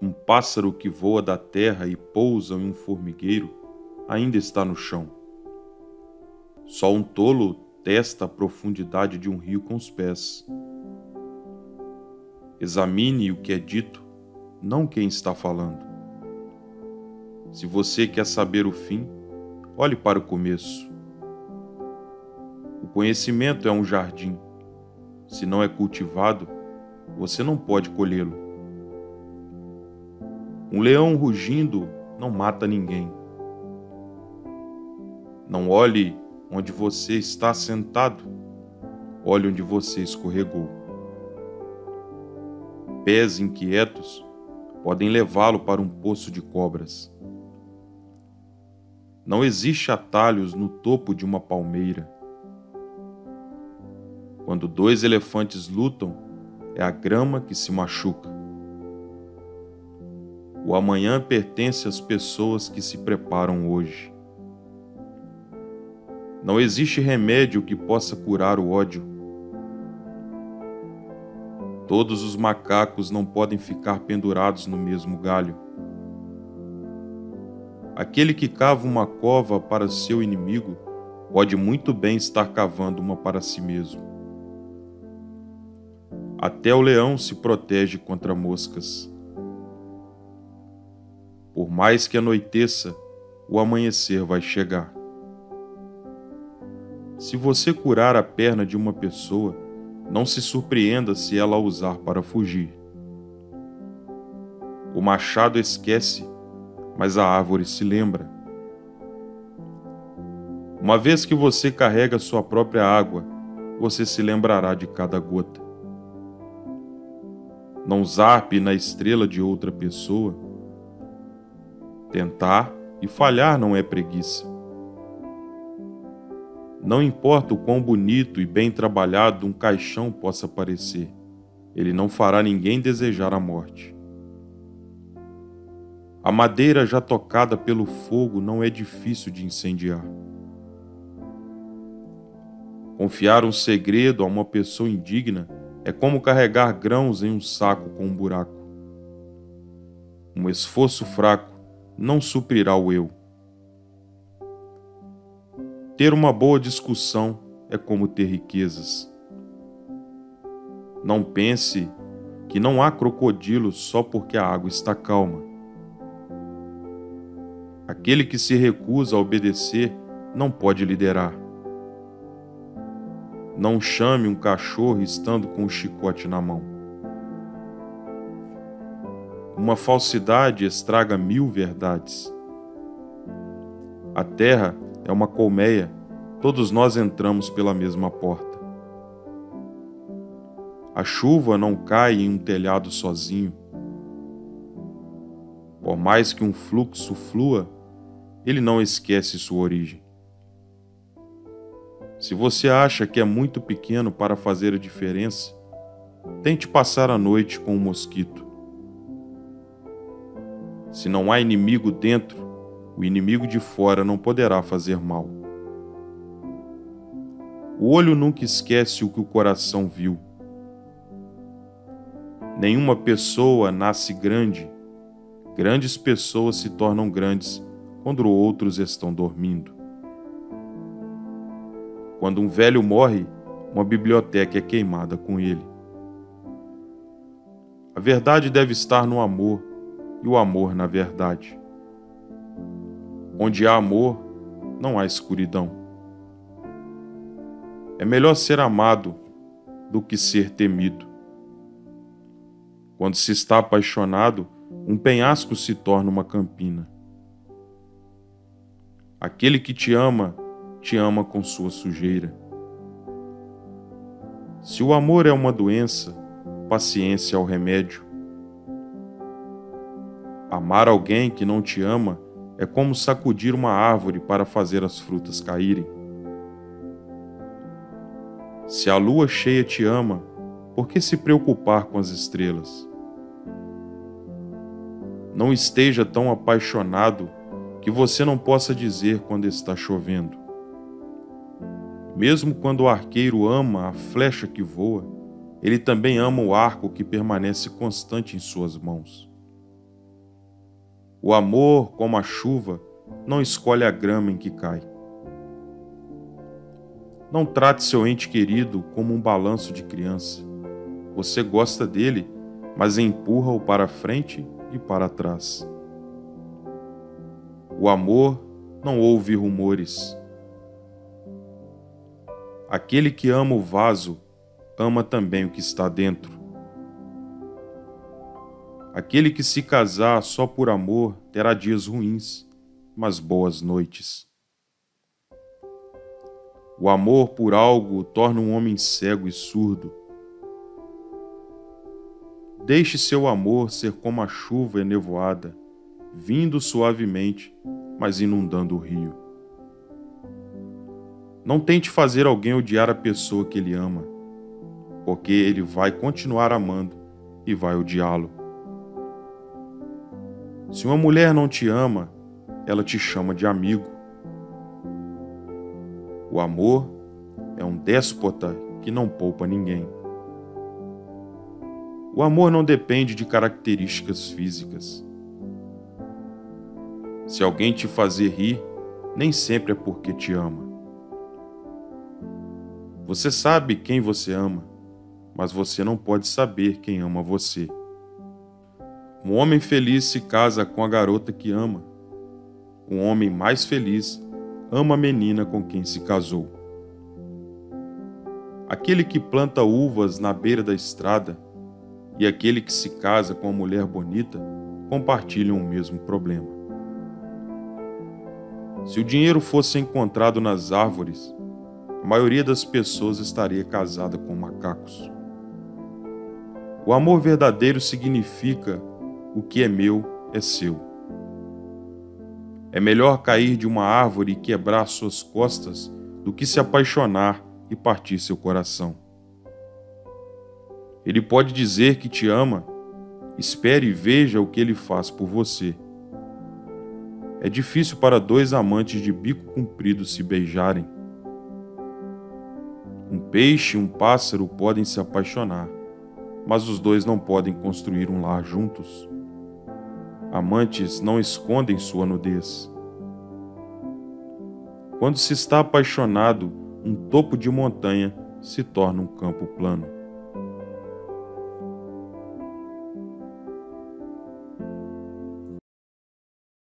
Um pássaro que voa da terra e pousa em um formigueiro ainda está no chão. Só um tolo testa a profundidade de um rio com os pés. Examine o que é dito, não quem está falando. Se você quer saber o fim, olhe para o começo. O conhecimento é um jardim. Se não é cultivado, você não pode colhê-lo. Um leão rugindo não mata ninguém. Não olhe onde você está sentado, olhe onde você escorregou. Pés inquietos podem levá-lo para um poço de cobras. Não existe atalhos no topo de uma palmeira. Quando dois elefantes lutam, é a grama que se machuca. O amanhã pertence às pessoas que se preparam hoje. Não existe remédio que possa curar o ódio. Todos os macacos não podem ficar pendurados no mesmo galho. Aquele que cava uma cova para seu inimigo pode muito bem estar cavando uma para si mesmo. Até o leão se protege contra moscas. Por mais que anoiteça, o amanhecer vai chegar. Se você curar a perna de uma pessoa, não se surpreenda se ela a usar para fugir. O machado esquece, mas a árvore se lembra. Uma vez que você carrega sua própria água, você se lembrará de cada gota. Não zarpe na estrela de outra pessoa Tentar e falhar não é preguiça. Não importa o quão bonito e bem trabalhado um caixão possa parecer, ele não fará ninguém desejar a morte. A madeira já tocada pelo fogo não é difícil de incendiar. Confiar um segredo a uma pessoa indigna é como carregar grãos em um saco com um buraco. Um esforço fraco não suprirá o eu. Ter uma boa discussão é como ter riquezas. Não pense que não há crocodilo só porque a água está calma. Aquele que se recusa a obedecer não pode liderar. Não chame um cachorro estando com um chicote na mão. Uma falsidade estraga mil verdades. A terra é uma colmeia, todos nós entramos pela mesma porta. A chuva não cai em um telhado sozinho. Por mais que um fluxo flua, ele não esquece sua origem. Se você acha que é muito pequeno para fazer a diferença, tente passar a noite com um mosquito. Se não há inimigo dentro, o inimigo de fora não poderá fazer mal. O olho nunca esquece o que o coração viu. Nenhuma pessoa nasce grande. Grandes pessoas se tornam grandes quando outros estão dormindo. Quando um velho morre, uma biblioteca é queimada com ele. A verdade deve estar no amor e o amor na verdade. Onde há amor, não há escuridão. É melhor ser amado do que ser temido. Quando se está apaixonado, um penhasco se torna uma campina. Aquele que te ama, te ama com sua sujeira. Se o amor é uma doença, paciência é o remédio. Amar alguém que não te ama é como sacudir uma árvore para fazer as frutas caírem. Se a lua cheia te ama, por que se preocupar com as estrelas? Não esteja tão apaixonado que você não possa dizer quando está chovendo. Mesmo quando o arqueiro ama a flecha que voa, ele também ama o arco que permanece constante em suas mãos. O amor, como a chuva, não escolhe a grama em que cai. Não trate seu ente querido como um balanço de criança. Você gosta dele, mas empurra-o para frente e para trás. O amor não ouve rumores. Aquele que ama o vaso ama também o que está dentro. Aquele que se casar só por amor terá dias ruins, mas boas noites. O amor por algo torna um homem cego e surdo. Deixe seu amor ser como a chuva enevoada, vindo suavemente, mas inundando o rio. Não tente fazer alguém odiar a pessoa que ele ama, porque ele vai continuar amando e vai odiá-lo. Se uma mulher não te ama, ela te chama de amigo. O amor é um déspota que não poupa ninguém. O amor não depende de características físicas. Se alguém te fazer rir, nem sempre é porque te ama. Você sabe quem você ama, mas você não pode saber quem ama você. Um homem feliz se casa com a garota que ama. Um homem mais feliz ama a menina com quem se casou. Aquele que planta uvas na beira da estrada e aquele que se casa com uma mulher bonita compartilham o mesmo problema. Se o dinheiro fosse encontrado nas árvores, a maioria das pessoas estaria casada com macacos. O amor verdadeiro significa o que é meu é seu. É melhor cair de uma árvore e quebrar suas costas do que se apaixonar e partir seu coração. Ele pode dizer que te ama, espere e veja o que ele faz por você. É difícil para dois amantes de bico comprido se beijarem. Um peixe e um pássaro podem se apaixonar, mas os dois não podem construir um lar juntos. Amantes não escondem sua nudez. Quando se está apaixonado, um topo de montanha se torna um campo plano.